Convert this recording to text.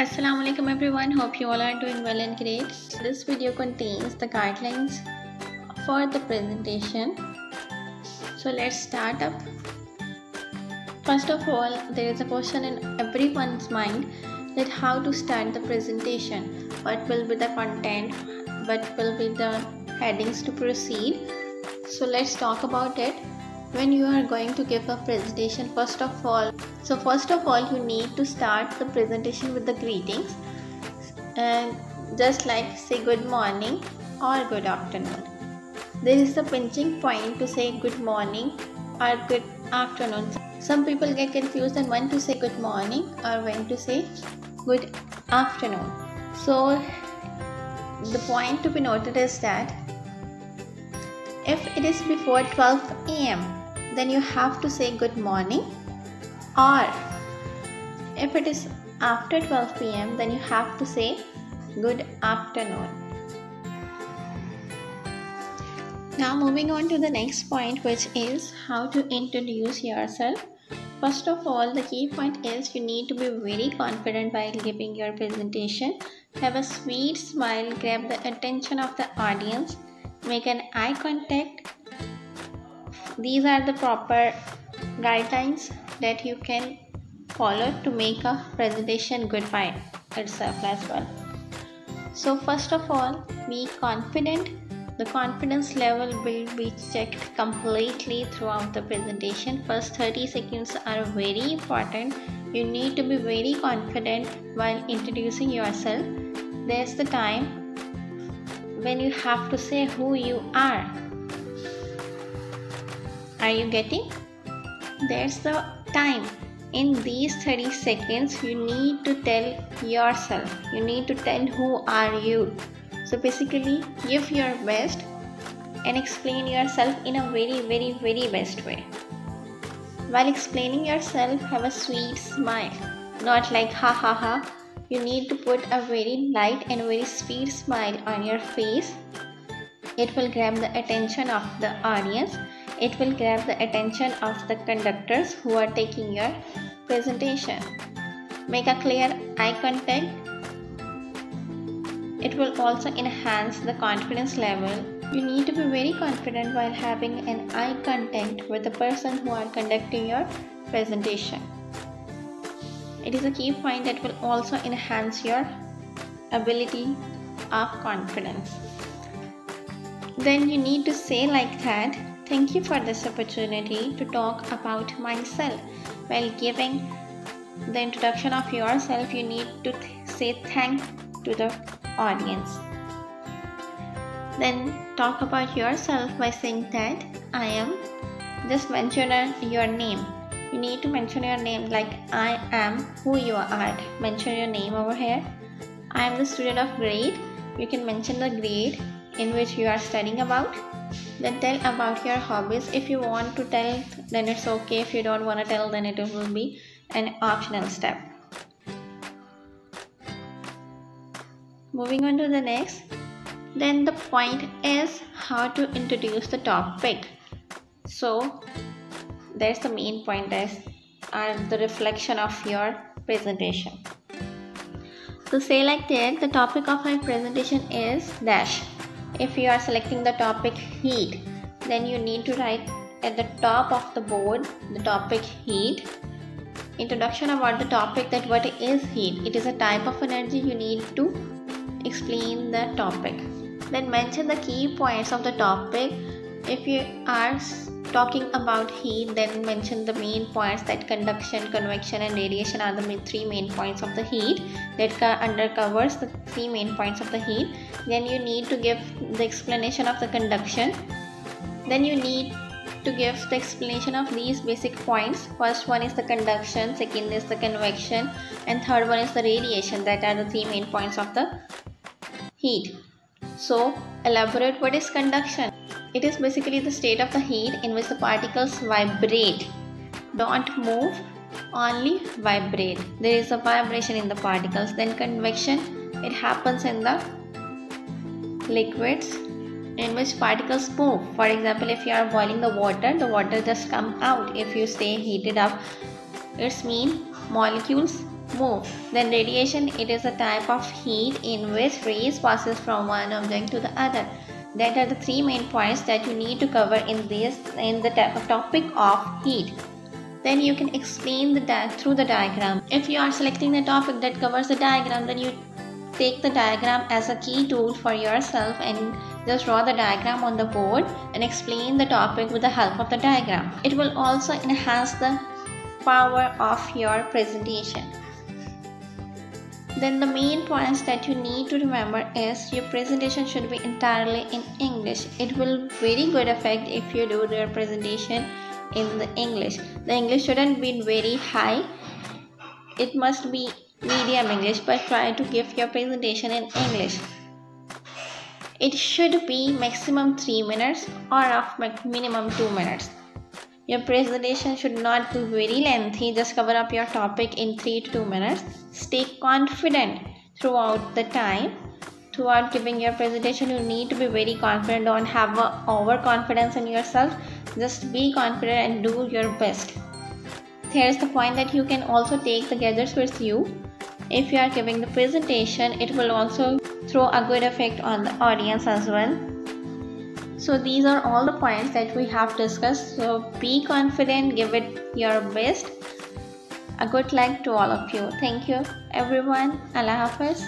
Assalamu alaikum everyone. Hope you all are doing well and great. This video contains the guidelines for the presentation. So let's start up. First of all, there is a question in everyone's mind that how to start the presentation. What will be the content? What will be the headings to proceed? So let's talk about it when you are going to give a presentation first of all so first of all you need to start the presentation with the greetings and just like say good morning or good afternoon. There is a pinching point to say good morning or good afternoon. Some people get confused on when to say good morning or when to say good afternoon. So the point to be noted is that if it is before 12 am then you have to say good morning. Or if it is after 12 pm then you have to say good afternoon. Now moving on to the next point which is how to introduce yourself. First of all the key point is you need to be very confident while giving your presentation. Have a sweet smile grab the attention of the audience make an eye contact these are the proper guidelines that you can follow to make a presentation good by itself as well. So first of all be confident. The confidence level will be checked completely throughout the presentation. First 30 seconds are very important. You need to be very confident while introducing yourself. There's the time when you have to say who you are are you getting? There's the time. In these 30 seconds, you need to tell yourself. You need to tell who are you. So basically, give your best and explain yourself in a very, very, very best way. While explaining yourself, have a sweet smile. Not like ha ha ha. You need to put a very light and very sweet smile on your face. It will grab the attention of the audience it will grab the attention of the conductors who are taking your presentation. Make a clear eye contact. It will also enhance the confidence level. You need to be very confident while having an eye contact with the person who are conducting your presentation. It is a key point that will also enhance your ability of confidence. Then you need to say like that Thank you for this opportunity to talk about myself. While giving the introduction of yourself, you need to say thank to the audience. Then talk about yourself by saying that I am. Just mention uh, your name. You need to mention your name like I am who you are. Mention your name over here. I am the student of grade. You can mention the grade in which you are studying about then tell about your hobbies. If you want to tell then it's okay. If you don't want to tell then it will be an optional step. Moving on to the next. Then the point is how to introduce the topic. So that's the main point is are the reflection of your presentation. To say like that the topic of my presentation is dash if you are selecting the topic heat then you need to write at the top of the board the topic heat. Introduction about the topic that what is heat. It is a type of energy you need to explain the topic. Then mention the key points of the topic if you are talking about heat then mention the main points that conduction convection and radiation are the three main points of the heat that undercovers the three main points of the heat. Then you need to give the explanation of the conduction. Then you need to give the explanation of these basic points. First one is the conduction second is the convection and third one is the radiation that are the three main points of the heat. So elaborate what is conduction it is basically the state of the heat in which the particles vibrate. Don't move, only vibrate. There is a vibration in the particles. Then convection, it happens in the liquids in which particles move. For example, if you are boiling the water, the water just come out. If you stay heated up, it's mean molecules move. Then radiation, it is a type of heat in which rays passes from one object to the other. That are the three main points that you need to cover in this in the topic of heat. Then you can explain the through the diagram. If you are selecting the topic that covers the diagram, then you take the diagram as a key tool for yourself and just draw the diagram on the board and explain the topic with the help of the diagram. It will also enhance the power of your presentation. Then the main points that you need to remember is your presentation should be entirely in English. It will very good effect if you do your presentation in the English. The English shouldn't be very high. It must be medium English but try to give your presentation in English. It should be maximum 3 minutes or of minimum 2 minutes. Your presentation should not be very lengthy, just cover up your topic in 3 to 2 minutes. Stay confident throughout the time. Throughout giving your presentation, you need to be very confident. Don't have overconfidence in yourself. Just be confident and do your best. Here's the point that you can also take the gadgets with you. If you are giving the presentation, it will also throw a good effect on the audience as well so these are all the points that we have discussed. So be confident give it your best. A good luck to all of you. Thank you everyone. Allah hafiz